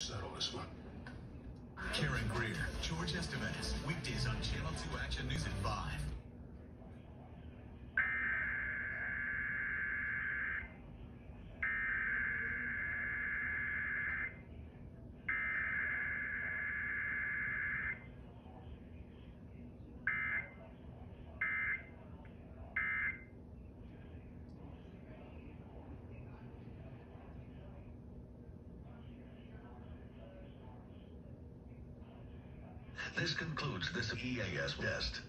settle this one. Karen Greer, George Estevez, weekdays on Channel This concludes this EAS test.